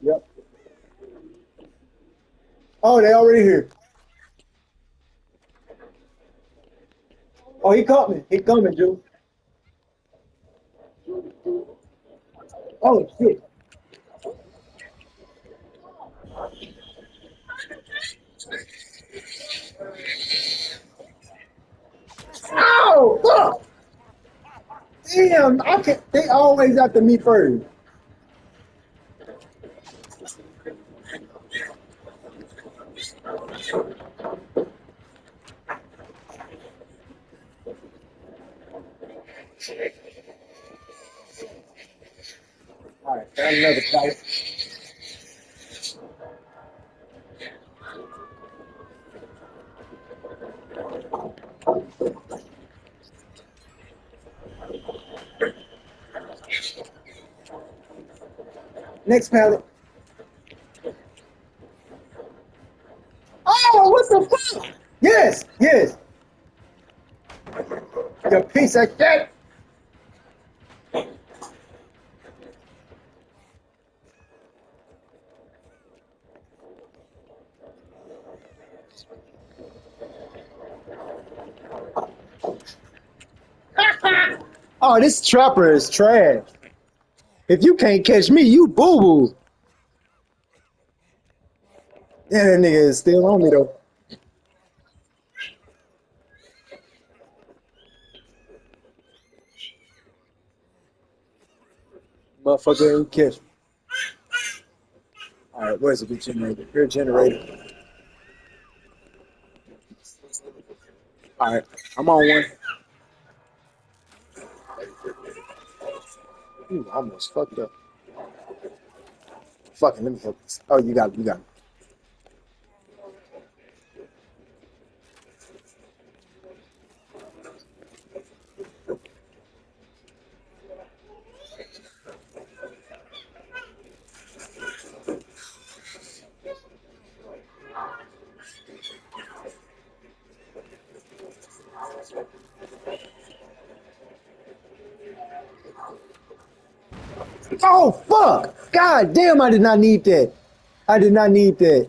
Yep. Oh, they already here. Oh, he caught me. He coming, dude. Oh shit. Ow! Fuck! Damn, I can't. They always after me first. All right, another fight. Next pallet. Oh, what the fuck? Yes, yes. You piece of shit. oh, this trapper is trash. If you can't catch me, you boo boo. Yeah, that nigga is still on me though. Motherfucker ain't catch me. Alright, where's the generator? Here, generator. Alright, I'm on one. I almost fucked up. Fucking, let me help this. Oh, you got it, you got it. Oh fuck! God damn, I did not need that. I did not need that.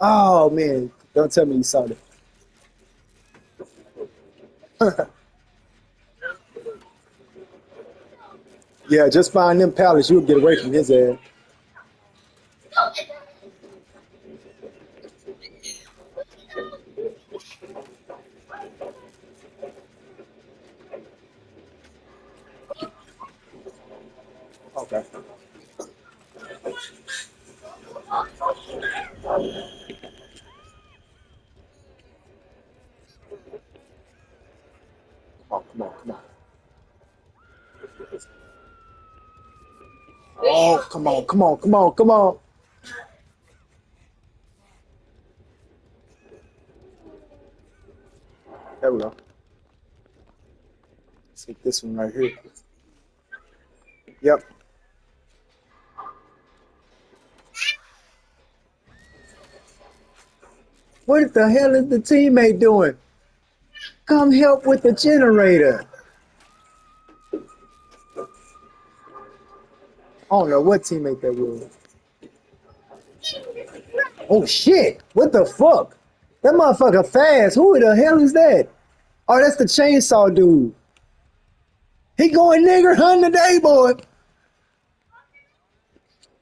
Oh man, don't tell me you saw that. yeah, just find them pallets, you'll get away from his ass. Okay. Come on, come on, come on. Oh, come on, come on, come on, come on. There we go. Let's take this one right here. Yep. What the hell is the teammate doing? Come help with the generator. I don't know what teammate that was. Oh shit! What the fuck? That motherfucker fast. Who the hell is that? Oh, that's the chainsaw dude. He going nigger hunting today, boy.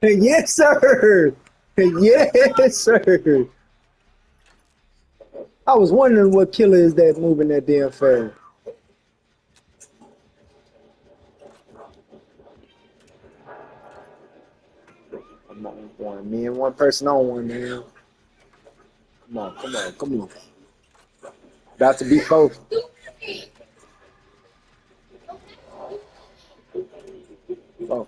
Yes, sir. Yes, sir. I was wondering what killer is that moving that damn fast. Come on, one. Me and one person on one, man. Come on, come on, come on. About to be both. Oh.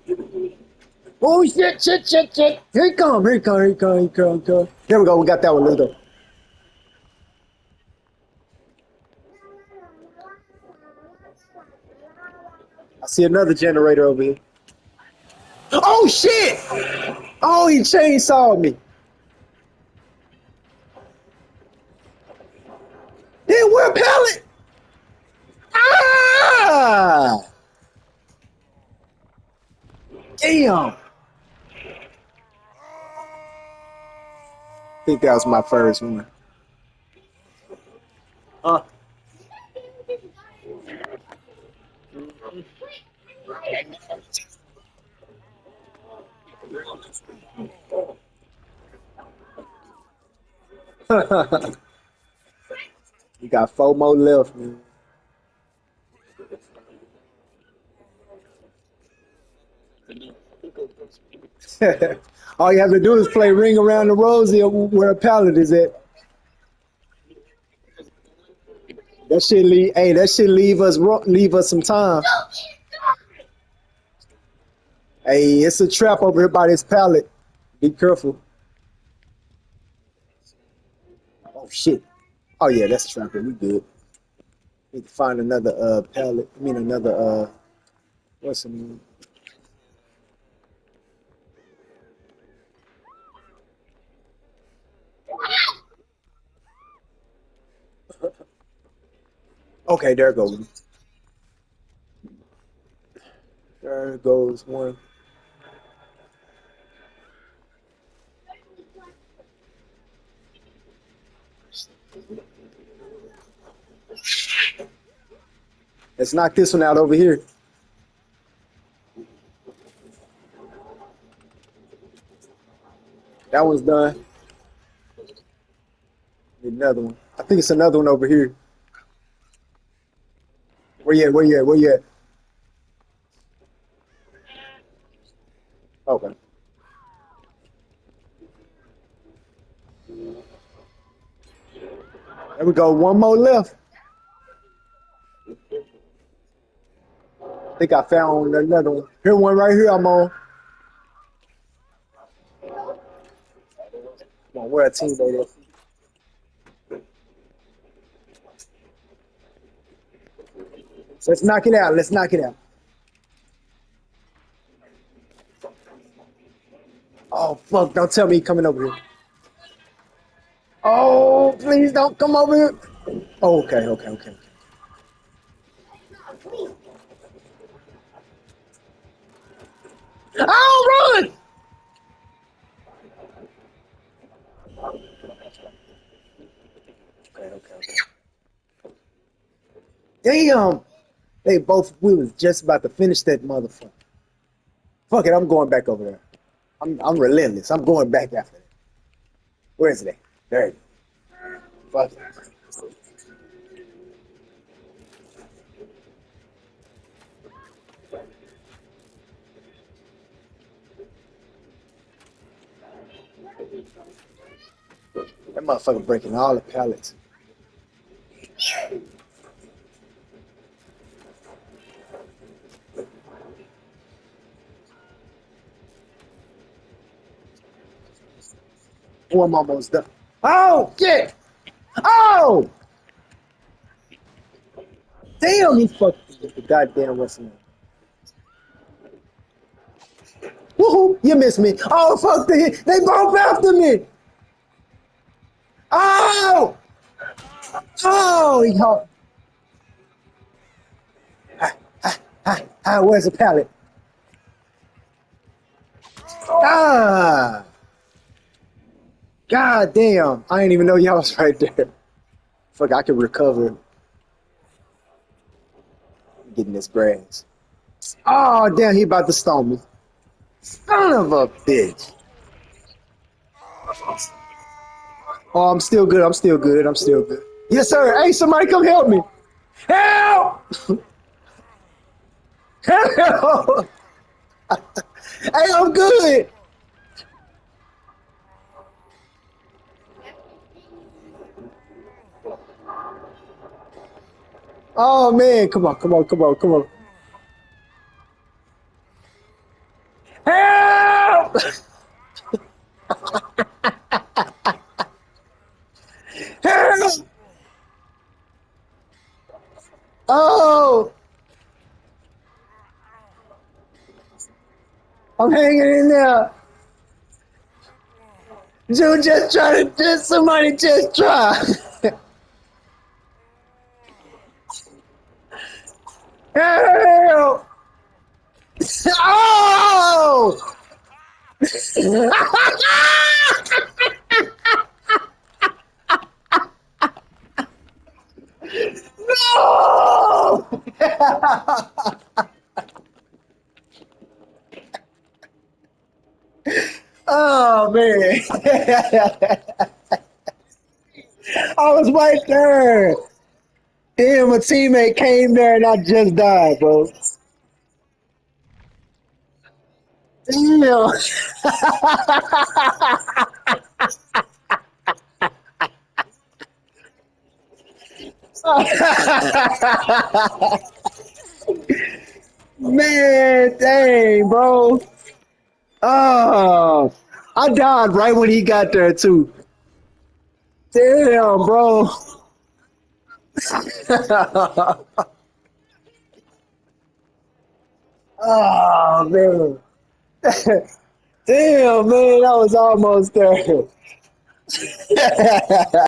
oh shit, shit, shit, shit. Here he come, here he come, here he come, here he come, here he come. There we go, we got that one. Let's. I see another generator over here. Oh shit! Oh, he chainsawed me. Then where pallet? Ah! Damn. I think that was my first one. Huh? You got four more left, man. All you have to do is play Ring Around the Rosie where a pallet is at. That should leave. Hey, that should leave us leave us some time. Hey, it's a trap over here by this pallet. Be careful. Oh shit. Oh yeah, that's trapping. We good. Need to find another uh pallet. I mean another uh what's the name? Okay, there goes. There goes one. Let's knock this one out over here. That one's done. Need another one. I think it's another one over here. Where you at? Where you at? Where you at? Okay. There we go. One more left. I think I found another one. Here one right here I'm on. Come on, we're a team, baby. Let's knock it out. Let's knock it out. Oh, fuck. Don't tell me coming over here. Oh, please don't come over here. Oh, okay, okay, okay. okay. Oh, run! Okay, okay, okay. Damn! They both, we was just about to finish that motherfucker. Fuck it, I'm going back over there. I'm, I'm relentless. I'm going back after it. Where is it? There. Fuck. That motherfucker breaking all the pallets. Oh, I'm almost done. Oh, shit! Oh! Damn, he fucked the goddamn what's name. Woohoo! You missed me. Oh, fuck, they, they both after me! Oh! Oh, he caught. Ah, ah, ah, ah, where's the pallet? God damn. I didn't even know y'all was right there. Fuck, I could recover. Getting this grass. Oh, damn, he about to stone me. Son of a bitch. Oh, I'm still good. I'm still good. I'm still good. Yes, sir. Hey, somebody come help me. Help! Help! hey, I'm good. Oh man, come on, come on, come on, come on. Help! Help! Oh! I'm hanging in there. Dude, just try to, just somebody just try. Help! Oh! no! oh man. I was right there. Damn, a teammate came there and I just died, bro. Damn. Man, dang, bro. Oh, I died right when he got there too. Damn, bro. oh man. Damn, man, I was almost there.